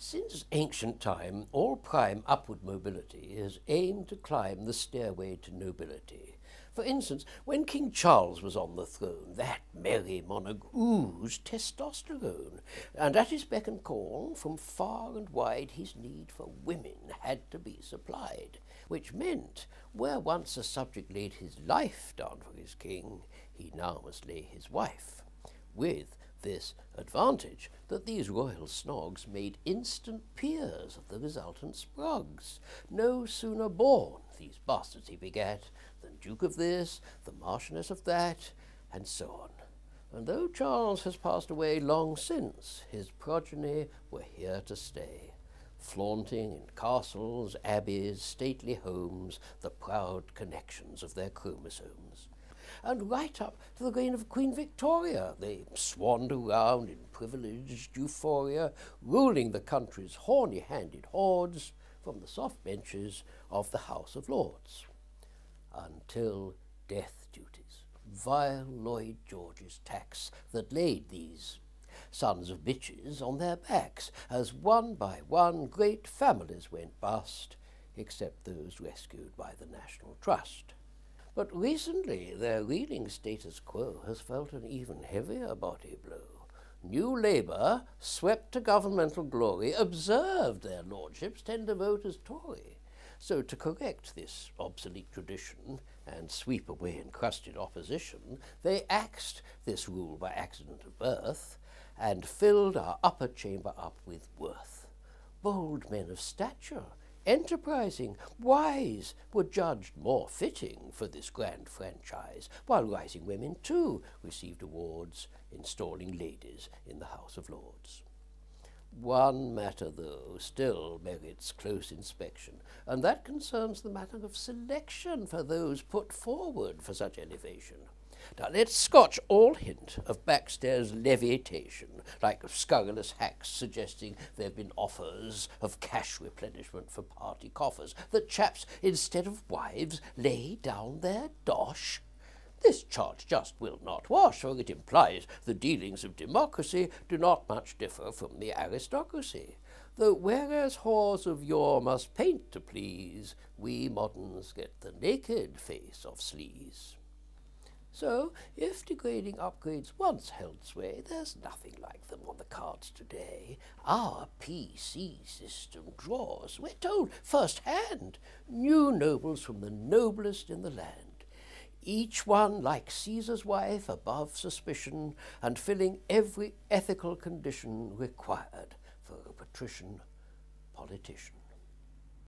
Since ancient time, all prime upward mobility has aimed to climb the stairway to nobility. For instance, when King Charles was on the throne, that merry monarch oozed testosterone, and at his beck and call, from far and wide, his need for women had to be supplied, which meant, where once a subject laid his life down for his king, he now must lay his wife, with this advantage that these royal snogs made instant peers of the resultant sprugs. No sooner born, these bastards he begat, than Duke of this, the Marchioness of that, and so on. And though Charles has passed away long since, his progeny were here to stay, flaunting in castles, abbeys, stately homes, the proud connections of their chromosomes and right up to the reign of Queen Victoria. They swanned around in privileged euphoria, ruling the country's horny-handed hordes from the soft benches of the House of Lords, until death duties, vile Lloyd George's tax that laid these sons of bitches on their backs, as one by one great families went bust, except those rescued by the National Trust. But recently, their reeling status quo has felt an even heavier body blow. New Labour, swept to governmental glory, observed their lordships tend to vote as Tory. So to correct this obsolete tradition and sweep away encrusted opposition, they axed this rule by accident of birth and filled our upper chamber up with worth. Bold men of stature, enterprising, wise, were judged more fitting for this grand franchise, while rising women too received awards installing ladies in the House of Lords. One matter, though, still merits close inspection, and that concerns the matter of selection for those put forward for such elevation. Now let's scotch all hint of backstairs levitation, like scurrilous hacks suggesting there have been offers of cash replenishment for party coffers, that chaps, instead of wives, lay down their dosh. This charge just will not wash, for it implies the dealings of democracy do not much differ from the aristocracy. Though whereas whores of yore must paint to please, we moderns get the naked face of sleaze. So, if degrading upgrades once held sway, there's nothing like them on the cards today. Our PC system draws, we're told first-hand, new nobles from the noblest in the land, each one like Caesar's wife above suspicion and filling every ethical condition required for a patrician politician.